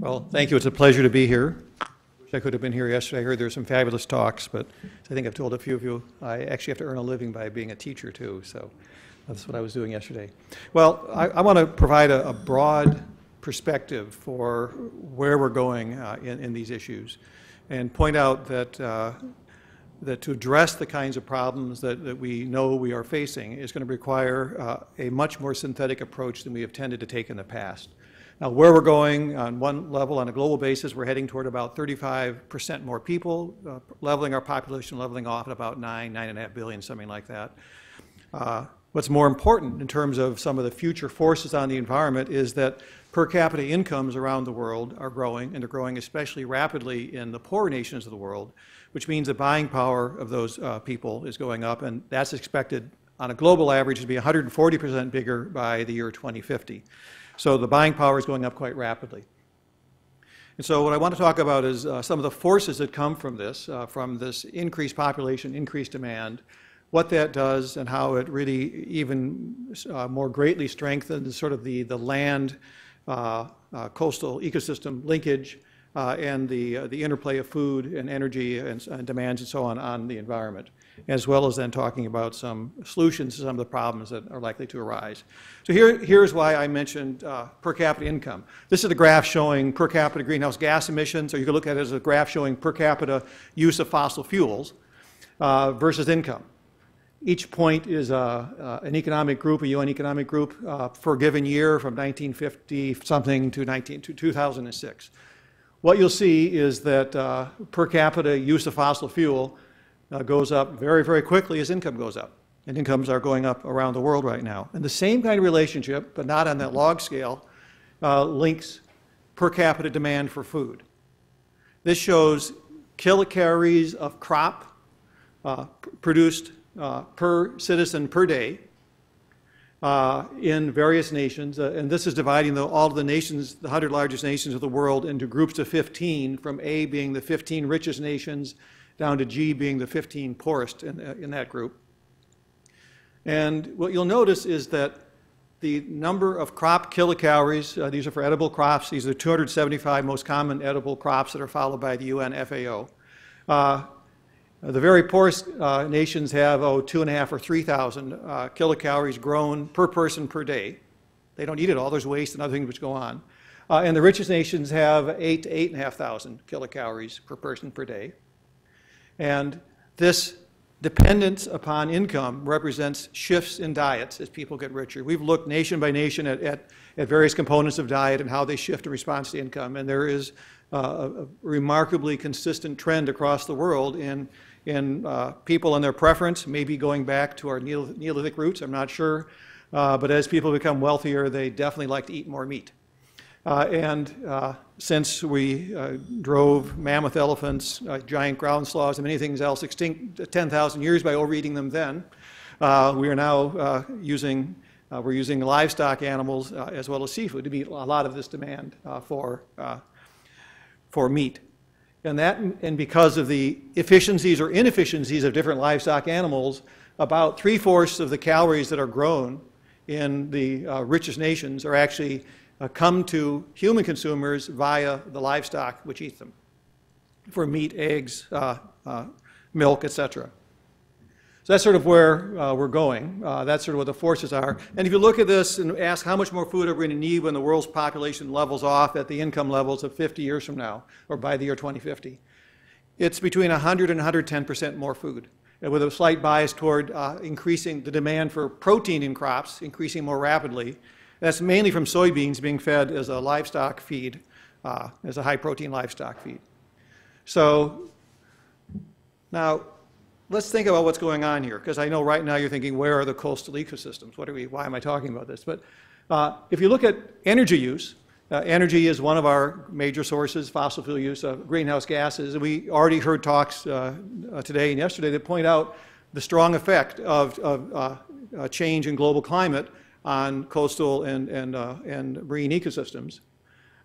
Well, thank you. It's a pleasure to be here. Wish I could have been here yesterday. I heard there were some fabulous talks, but I think I've told a few of you, I actually have to earn a living by being a teacher too, so that's what I was doing yesterday. Well, I, I want to provide a, a broad perspective for where we're going uh, in, in these issues and point out that uh, that to address the kinds of problems that, that we know we are facing is going to require uh, a much more synthetic approach than we have tended to take in the past. Now, where we're going on one level, on a global basis, we're heading toward about 35% more people, uh, leveling our population, leveling off at about 9, 9.5 billion, something like that. Uh, what's more important in terms of some of the future forces on the environment is that per capita incomes around the world are growing, and they're growing especially rapidly in the poor nations of the world, which means the buying power of those uh, people is going up, and that's expected on a global average to be 140% bigger by the year 2050. So the buying power is going up quite rapidly. And so what I want to talk about is uh, some of the forces that come from this, uh, from this increased population, increased demand, what that does and how it really even uh, more greatly strengthens sort of the, the land uh, uh, coastal ecosystem linkage uh, and the, the interplay of food and energy and, and demands and so on on the environment as well as then talking about some solutions to some of the problems that are likely to arise. So here, here's why I mentioned uh, per capita income. This is a graph showing per capita greenhouse gas emissions, or you can look at it as a graph showing per capita use of fossil fuels uh, versus income. Each point is uh, an economic group, a UN economic group, uh, for a given year from 1950 something to, 19, to 2006. What you'll see is that uh, per capita use of fossil fuel uh, goes up very, very quickly as income goes up. And incomes are going up around the world right now. And the same kind of relationship, but not on that log scale, uh, links per capita demand for food. This shows kilocalories of crop uh, produced uh, per citizen per day uh, in various nations. Uh, and this is dividing the, all of the nations, the 100 largest nations of the world, into groups of 15, from A being the 15 richest nations down to G being the 15 poorest in, uh, in that group. And what you'll notice is that the number of crop kilocalories, uh, these are for edible crops, these are the 275 most common edible crops that are followed by the UN FAO. Uh, the very poorest uh, nations have, oh, two and a half or 3,000 uh, kilocalories grown per person per day. They don't eat it all, there's waste and other things which go on. Uh, and the richest nations have eight to eight and a half thousand kilocalories per person per day. And this dependence upon income represents shifts in diets as people get richer. We've looked nation by nation at, at, at various components of diet and how they shift in response to income. And there is uh, a remarkably consistent trend across the world in, in uh, people and their preference, maybe going back to our Neolithic roots, I'm not sure. Uh, but as people become wealthier, they definitely like to eat more meat. Uh, and uh, since we uh, drove mammoth elephants, uh, giant ground sloths, and many things else extinct 10,000 years by overeating them then, uh, we are now uh, using, we're using livestock animals as well as seafood to meet a lot of this demand for, for meat. And that, and because of the efficiencies or inefficiencies of different livestock animals, about three-fourths of the calories that are grown in the richest nations are actually uh, come to human consumers via the livestock which eat them for meat, eggs, uh, uh, milk, etc. So that's sort of where uh, we're going. Uh, that's sort of what the forces are. And if you look at this and ask how much more food are we going to need when the world's population levels off at the income levels of 50 years from now, or by the year 2050, it's between 100 and 110 percent more food with a slight bias toward uh, increasing the demand for protein in crops, increasing more rapidly, that's mainly from soybeans being fed as a livestock feed, uh, as a high protein livestock feed. So now let's think about what's going on here, because I know right now you're thinking, where are the coastal ecosystems? What are we, why am I talking about this? But uh, if you look at energy use, uh, energy is one of our major sources, fossil fuel use of greenhouse gases. We already heard talks uh, uh today and yesterday that point out the strong effect of, of uh, change in global climate on coastal and, and, uh, and marine ecosystems.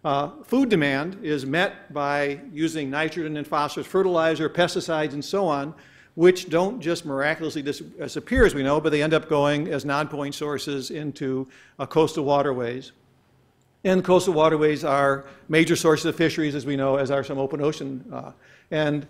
Uh, food demand is met by using nitrogen and phosphorus fertilizer, pesticides, and so on, which don't just miraculously disappear, as we know, but they end up going as non-point sources into uh, coastal waterways. And coastal waterways are major sources of fisheries, as we know, as are some open ocean. uh, And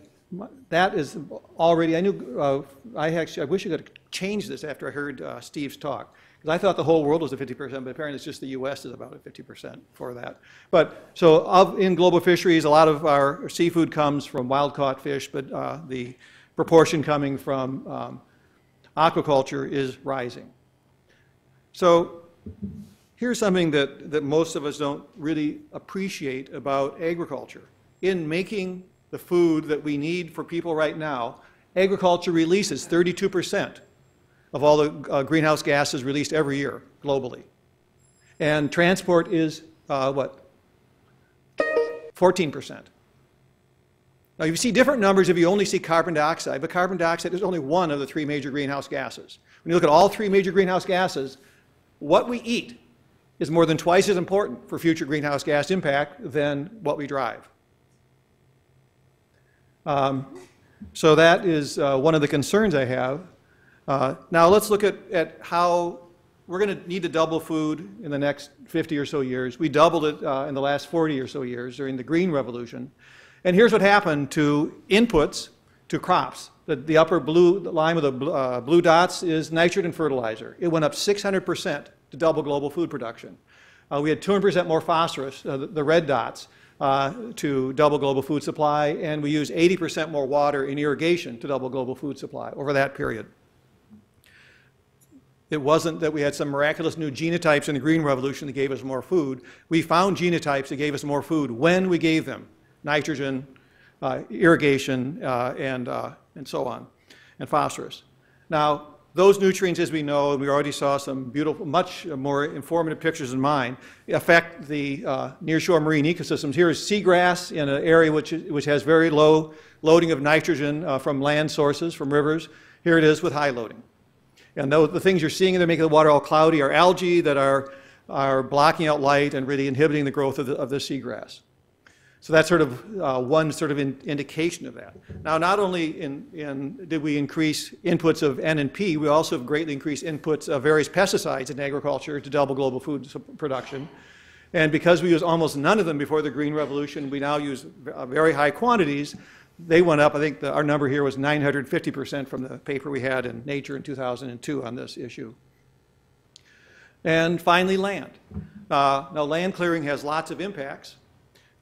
that is already, I knew, uh, I actually, I wish I could change this after I heard uh, Steve's talk. Because I thought the whole world was at 50%, but apparently it's just the US is about at 50% for that. But, so of, in global fisheries, a lot of our seafood comes from wild-caught fish, but uh, the proportion coming from um, aquaculture is rising. So here's something that, that most of us don't really appreciate about agriculture. In making the food that we need for people right now, agriculture releases 32% of all the uh, greenhouse gases released every year globally. And transport is, uh, what, 14%. Now, you see different numbers if you only see carbon dioxide, but carbon dioxide is only one of the three major greenhouse gases. When you look at all three major greenhouse gases, what we eat is more than twice as important for future greenhouse gas impact than what we drive. Um, so that is uh, one of the concerns I have. Uh, now let's look at, at how we're going to need to double food in the next 50 or so years. We doubled it uh, in the last 40 or so years during the Green Revolution. And here's what happened to inputs to crops. The, the upper blue the line with the bl- uh, blue dots is nitrogen fertilizer. It went up 600% to double global food production. Uh, we had 200% more phosphorus, uh, the, the red dots, uh, to double global food supply, and we used 80% more water in irrigation to double global food supply over that period. It wasn't that we had some miraculous new genotypes in the Green Revolution that gave us more food. We found genotypes that gave us more food when we gave them nitrogen, uh, irrigation, uh, and, uh, and so on, and phosphorus. Now, those nutrients, as we know, and we already saw some beautiful, much more informative pictures in mine, affect the uh, nearshore marine ecosystems. Here is seagrass in an area which, which has very low loading of nitrogen uh, from land sources, from rivers. Here it is with high loading. And those, the things you're seeing that are making the water all cloudy are algae that are, are blocking out light and really inhibiting the growth of the, of the seagrass. So that's sort of uh, one sort of in, indication of that. Now, not only in, in, did we increase inputs of N and P, we also have greatly increased inputs of various pesticides in agriculture to double global food production. And because we used almost none of them before the Green Revolution, we now use uh, very high quantities. They went up, I think the, our number here was 950% from the paper we had in Nature in 2002 on this issue. And finally, land. Uh, now, land clearing has lots of impacts.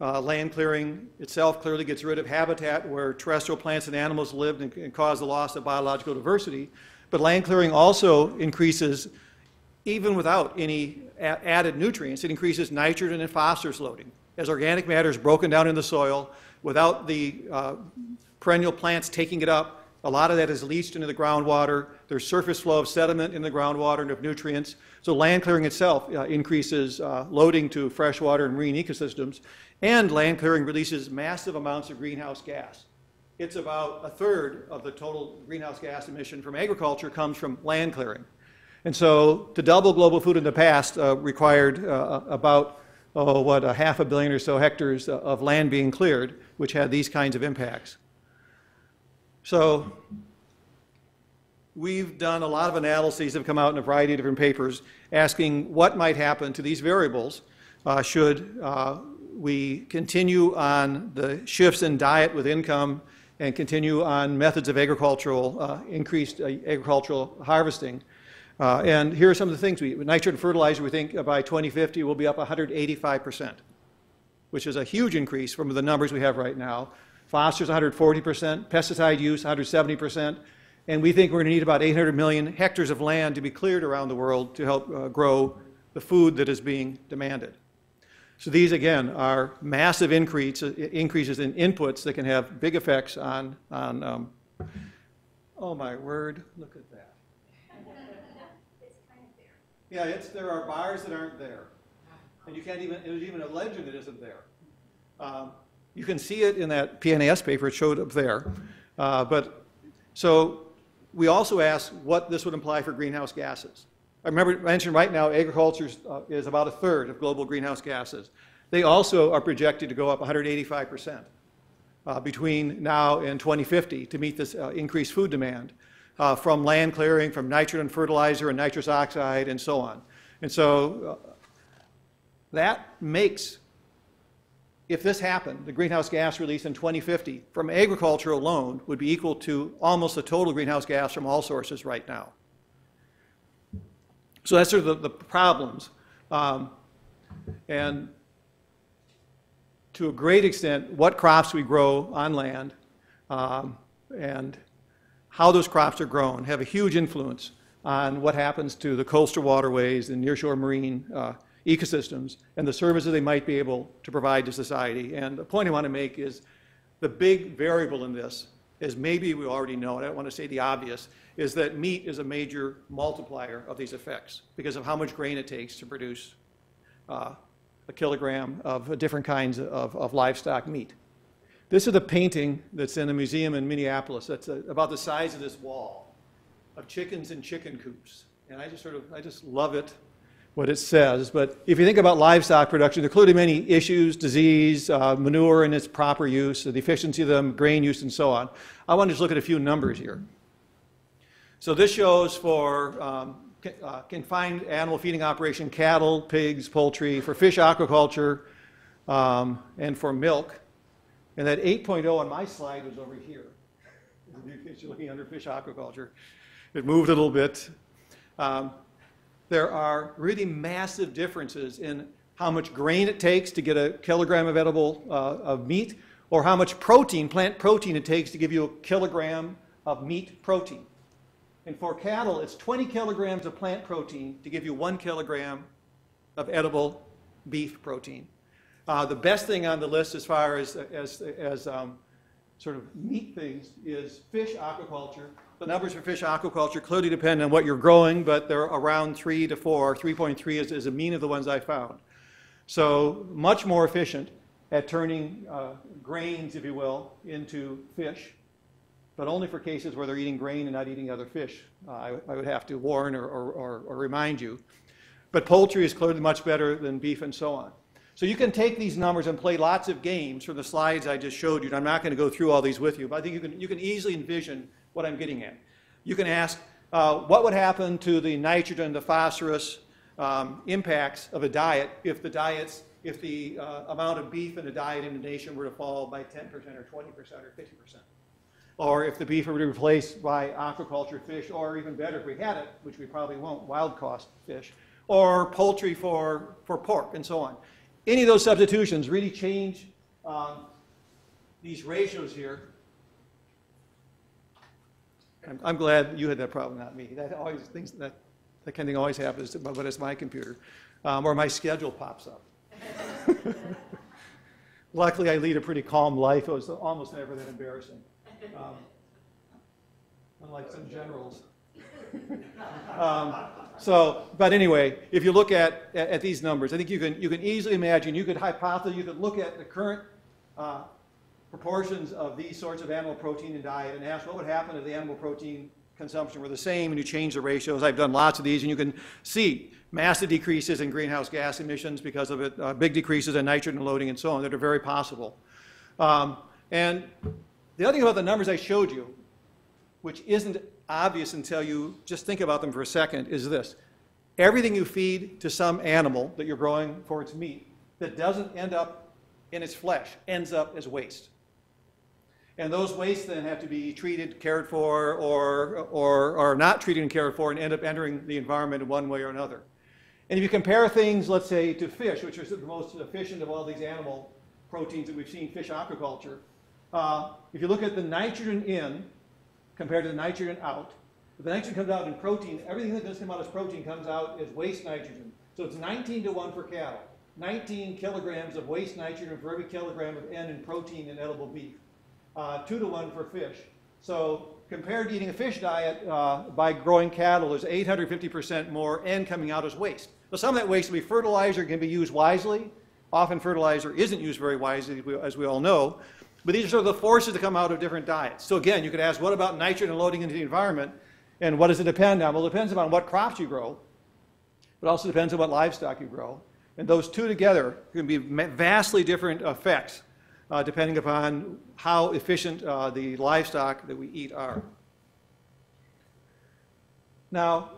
Uh, land clearing itself clearly gets rid of habitat where terrestrial plants and animals lived and, and cause the loss of biological diversity. But land clearing also increases, even without any added nutrients, it increases nitrogen and phosphorus loading. As organic matter is broken down in the soil, without the uh, perennial plants taking it up, a lot of that is leached into the groundwater. There's surface flow of sediment in the groundwater and of nutrients. So land clearing itself uh, increases uh, loading to freshwater and marine ecosystems. And land clearing releases massive amounts of greenhouse gas. It's about a third of the total greenhouse gas emission from agriculture comes from land clearing. And so to double global food in the past uh, required uh, about, oh, what, a half a billion or so hectares of land being cleared, which had these kinds of impacts. So we've done a lot of analyses that have come out in a variety of different papers asking what might happen to these variables uh, should uh, we continue on the shifts in diet with income and continue on methods of agricultural, uh, increased uh, agricultural harvesting. Uh, and here are some of the things we, nitrogen fertilizer, we think by 2050 will be up 185%, which is a huge increase from the numbers we have right now. Phosphorus 140%, pesticide use 170%, and we think we're going to need about 800 million hectares of land to be cleared around the world to help uh, grow the food that is being demanded. So these, again, are massive increase, increases in inputs that can have big effects on, on um, oh my word, look at that. Yeah, it's, there are bars that aren't there. And you can't even, there's even a legend that isn't there. Um, you can see it in that PNAS paper, it showed up there. Uh, but, so we also asked what this would imply for greenhouse gases. I remember mentioned right now agriculture is, uh, is about a third of global greenhouse gases. They also are projected to go up 185% uh, between now and 2050 to meet this uh, increased food demand uh, from land clearing, from nitrogen fertilizer and nitrous oxide, and so on. And so uh, That makes, if this happened, the greenhouse gas release in 2050 from agriculture alone would be equal to almost the total greenhouse gas from all sources right now. So that's sort of the, the problems. Um, and to a great extent, what crops we grow on land um, and how those crops are grown have a huge influence on what happens to the coastal waterways and nearshore marine uh, ecosystems and the services they might be able to provide to society. And the point I want to make is the big variable in this is maybe we already know, and I don't want to say the obvious, is that meat is a major multiplier of these effects because of how much grain it takes to produce uh, a kilogram of different kinds of, of livestock meat. This is a painting that's in a museum in Minneapolis that's a, about the size of this wall of chickens and chicken coops. And I just sort of, I just love it, what it says. But if you think about livestock production, there are clearly many issues, disease, uh, manure and its proper use, the efficiency of them, grain use, and so on. I want to just look at a few numbers here. So this shows for um, uh, confined animal feeding operation, cattle, pigs, poultry, for fish aquaculture, um, and for milk. And that 8.0 on my slide was over here. Looking under fish aquaculture. It moved a little bit. Um, there are really massive differences in how much grain it takes to get a kilogram of edible uh, of meat, or how much protein, plant protein, it takes to give you a kilogram of meat protein. And for cattle, it's 20 kilograms of plant protein to give you one kilogram of edible beef protein. Uh, the best thing on the list as far as, as, as um, sort of meat things is fish aquaculture. The numbers for fish aquaculture clearly depend on what you're growing, but they're around 3 to 4. 3.3 is, is a mean of the ones I found. So much more efficient at turning uh, grains, if you will, into fish but only for cases where they're eating grain and not eating other fish. Uh, I, I, would have to warn or, or, or, or, remind you. But poultry is clearly much better than beef and so on. So you can take these numbers and play lots of games from the slides I just showed you. And I'm not going to go through all these with you, but I think you can, you can easily envision what I'm getting at. You can ask, uh, what would happen to the nitrogen, the phosphorus um, impacts of a diet if the diets, if the uh, amount of beef in a diet in the nation were to fall by 10% or 20% or 50%? or if the beef were to be replaced by aquaculture fish, or even better, if we had it, which we probably won't, wild caught fish, or poultry for, for pork, and so on. Any of those substitutions really change um, these ratios here. I'm, I'm, glad you had that problem, not me. That always things that that kind of thing always happens, but it's my computer, um, or my schedule pops up. Luckily, I lead a pretty calm life. It was almost never that embarrassing. Um, unlike some generals. Um, so, but anyway, if you look at, at, at, these numbers, I think you can, you can easily imagine, you could hypothesize, you could look at the current uh, proportions of these sorts of animal protein in diet and ask what would happen if the animal protein consumption were the same and you change the ratios. I've done lots of these and you can see massive decreases in greenhouse gas emissions because of it, uh, big decreases in nitrogen loading and so on that are very possible. Um, and the other thing about the numbers I showed you, which isn't obvious until you just think about them for a second, is this. Everything you feed to some animal that you're growing for its meat that doesn't end up in its flesh ends up as waste. And those wastes then have to be treated, cared for, or, or, or not treated and cared for and end up entering the environment in one way or another. And if you compare things, let's say, to fish, which is the most efficient of all these animal proteins that we've seen, fish aquaculture, uh, if you look at the nitrogen in compared to the nitrogen out, if the nitrogen comes out in protein, everything that does come out as protein comes out as waste nitrogen. So it's 19 to 1 for cattle. 19 kilograms of waste nitrogen for every kilogram of N in protein in edible beef. Uh, 2 to 1 for fish. So compared to eating a fish diet uh, by growing cattle, there's 850% more N coming out as waste. So some of that waste will be fertilizer, can be used wisely. Often fertilizer isn't used very wisely, as we all know. But these are sort of the forces that come out of different diets. So again, you could ask, what about nitrogen loading into the environment? And what does it depend on? Well, it depends on what crops you grow. It also depends on what livestock you grow. And those two together can be vastly different effects uh, depending upon how efficient uh, the livestock that we eat are. Now,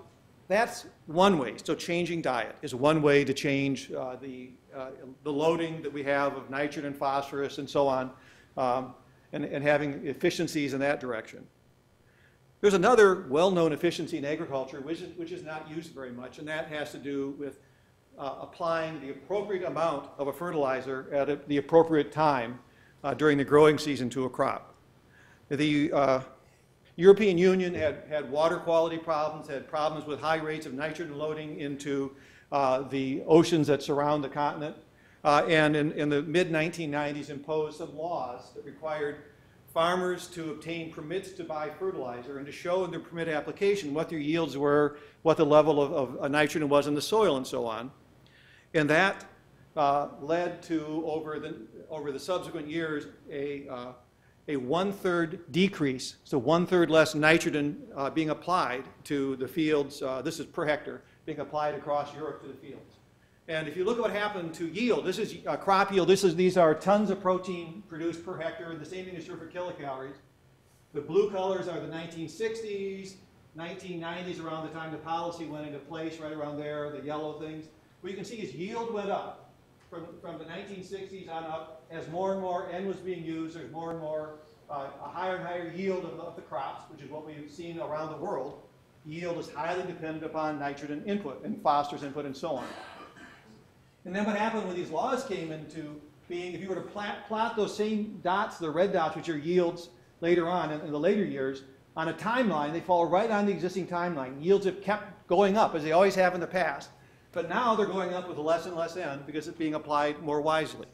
that's one way. So changing diet is one way to change uh, the uh, the loading that we have of nitrogen, phosphorus, and so on, um, and, and having efficiencies in that direction. There's another well-known efficiency in agriculture which is, which is not used very much, and that has to do with uh, applying the appropriate amount of a fertilizer at a, the appropriate time uh, during the growing season to a crop. The uh, European Union had, had water quality problems, had problems with high rates of nitrogen loading into uh, the oceans that surround the continent, uh, and in, in the mid-1990s imposed some laws that required farmers to obtain permits to buy fertilizer and to show in their permit application what their yields were, what the level of, of nitrogen was in the soil and so on. And that uh, led to, over the, over the subsequent years, a, uh, a one-third decrease, so one-third less nitrogen uh, being applied to the fields, uh, this is per hectare, being applied across Europe to the fields. And if you look at what happened to yield, this is uh, crop yield, this is, these are tons of protein produced per hectare, and the same thing is true for kilocalories. The blue colors are the 1960s, 1990s, around the time the policy went into place, right around there, the yellow things. What you can see is yield went up from, from the 1960s on up as more and more N was being used, there's more and more, uh, a higher and higher yield of, of the crops, which is what we've seen around the world. Yield is highly dependent upon nitrogen input and phosphorus input and so on. And then what happened when these laws came into being, if you were to plot, plot those same dots, the red dots, which are yields later on in, in the later years, on a timeline, they fall right on the existing timeline. Yields have kept going up, as they always have in the past. But now they're going up with less and less N because it's being applied more wisely.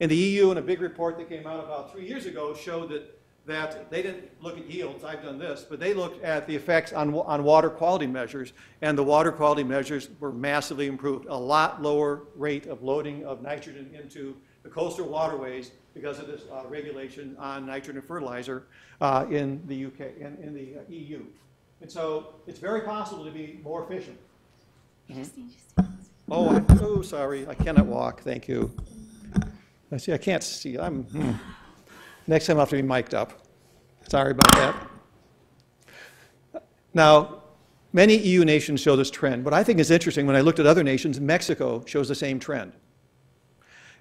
And the EU, in a big report that came out about three years ago, showed that, that they didn't look at yields, I've done this, but they looked at the effects on, on water quality measures, and the water quality measures were massively improved. A lot lower rate of loading of nitrogen into the coastal waterways because of this uh, regulation on nitrogen fertilizer uh, in the UK, in, in the uh, EU. And so it's very possible to be more efficient. Oh, I'm so sorry. I cannot walk. Thank you. I see. I can't see. I'm. Hmm. Next time I'll have to be mic'd up. Sorry about that. Now, many EU nations show this trend. What I think is interesting when I looked at other nations, Mexico shows the same trend.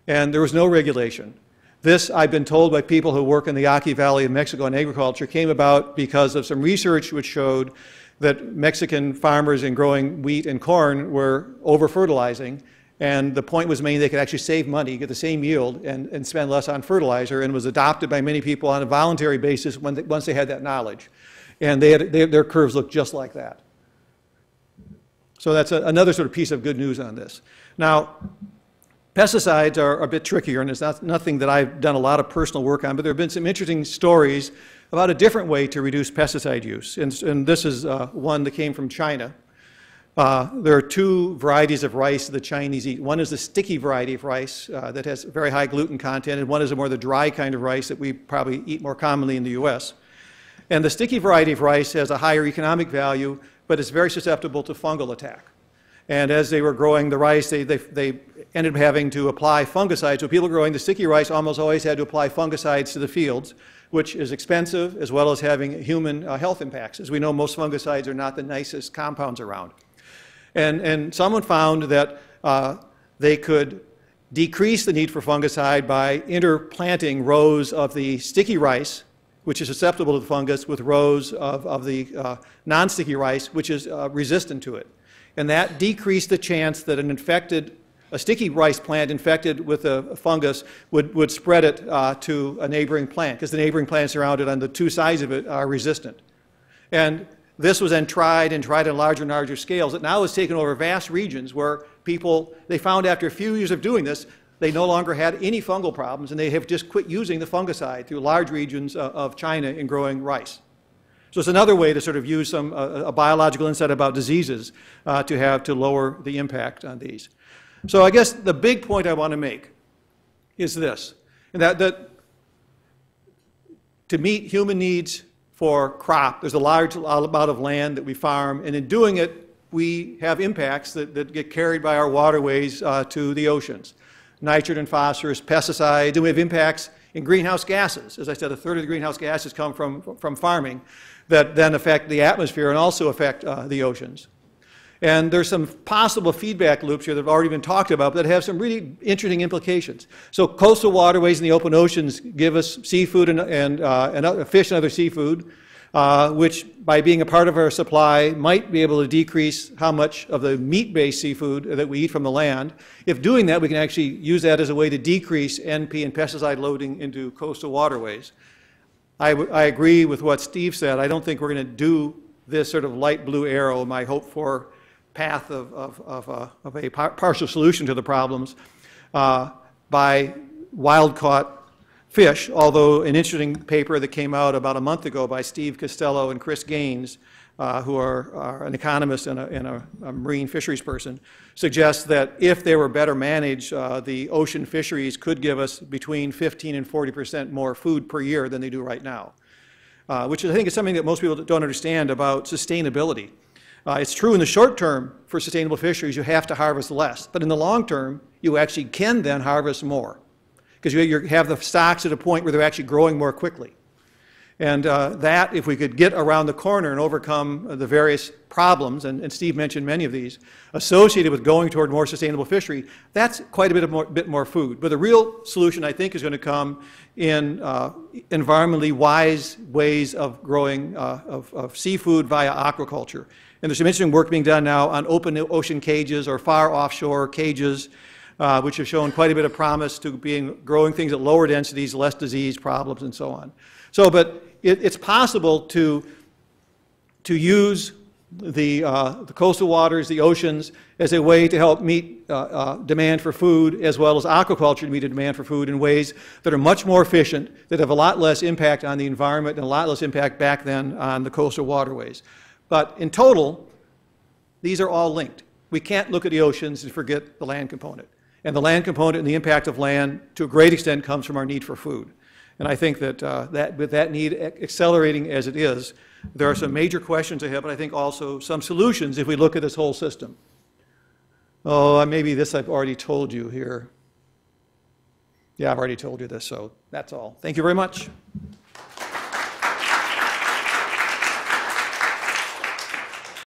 And there was no regulation. This, I've been told by people who work in the Yaqui Valley of Mexico in agriculture, came about because of some research which showed that Mexican farmers in growing wheat and corn were over fertilizing. And the point was made they could actually save money, get the same yield, and, and spend less on fertilizer, and was adopted by many people on a voluntary basis when they, once they had that knowledge. And they had, they, their curves looked just like that. So that's a, another sort of piece of good news on this. Now, pesticides are a bit trickier, and it's not, nothing that I've done a lot of personal work on, but there have been some interesting stories about a different way to reduce pesticide use. And, and this is uh, one that came from China. Uh, there are two varieties of rice the Chinese eat. One is the sticky variety of rice uh, that has very high gluten content, and one is a more the dry kind of rice that we probably eat more commonly in the U.S. And the sticky variety of rice has a higher economic value, but it's very susceptible to fungal attack. And as they were growing the rice, they, they, they ended up having to apply fungicides. So people growing the sticky rice almost always had to apply fungicides to the fields which is expensive as well as having human uh, health impacts. As we know, most fungicides are not the nicest compounds around. And, and someone found that uh, they could decrease the need for fungicide by interplanting rows of the sticky rice, which is susceptible to the fungus, with rows of, of the uh, non-sticky rice, which is uh, resistant to it. And that decreased the chance that an infected a sticky rice plant infected with a fungus would, would spread it uh, to a neighboring plant because the neighboring plants around it on the two sides of it are resistant. And this was then tried and tried on larger and larger scales. It now has taken over vast regions where people, they found after a few years of doing this, they no longer had any fungal problems and they have just quit using the fungicide through large regions of, of China in growing rice. So it's another way to sort of use some, uh, a biological insight about diseases uh, to have to lower the impact on these. So I guess the big point I want to make is this, and that, that to meet human needs for crop, there's a large amount of land that we farm, and in doing it, we have impacts that, that get carried by our waterways uh, to the oceans. Nitrogen, phosphorus, pesticides, and we have impacts in greenhouse gases. As I said, a third of the greenhouse gases come from, from farming that then affect the atmosphere and also affect uh, the oceans. And there's some possible feedback loops here that have already been talked about that have some really interesting implications. So coastal waterways in the open oceans give us seafood and, and, uh, and fish and other seafood, uh, which by being a part of our supply might be able to decrease how much of the meat-based seafood that we eat from the land. If doing that, we can actually use that as a way to decrease NP and pesticide loading into coastal waterways. I, I agree with what Steve said. I don't think we're going to do this sort of light blue arrow, my hope for path of, of, of, a, of a partial solution to the problems, uh, by wild-caught fish, although an interesting paper that came out about a month ago by Steve Costello and Chris Gaines, uh, who are, are an economist and, a, and a, a marine fisheries person, suggests that if they were better managed, uh, the ocean fisheries could give us between 15 and 40 percent more food per year than they do right now, uh, which I think is something that most people don't understand about sustainability. Uh, it's true in the short term for sustainable fisheries, you have to harvest less, but in the long term, you actually can then harvest more because you you have the stocks at a point where they're actually growing more quickly. And uh, that, if we could get around the corner and overcome uh, the various problems, and, and Steve mentioned many of these, associated with going toward more sustainable fishery, that's quite a bit, more, bit more food. But the real solution, I think, is going to come in uh, environmentally wise ways of growing uh, of, of seafood via aquaculture. And there's some interesting work being done now on open ocean cages or far offshore cages uh, which have shown quite a bit of promise to being growing things at lower densities, less disease problems, and so on. So, but it, it's possible to to use the, uh, the coastal waters, the oceans, as a way to help meet uh, uh, demand for food, as well as aquaculture to meet a demand for food in ways that are much more efficient, that have a lot less impact on the environment and a lot less impact back then on the coastal waterways. But in total, these are all linked. We can't look at the oceans and forget the land component. And the land component and the impact of land, to a great extent, comes from our need for food. And I think that, uh, that with that need accelerating as it is, there are some major questions ahead, but I think also some solutions if we look at this whole system. Oh, uh, maybe this I've already told you here. Yeah, I've already told you this, so that's all. Thank you very much.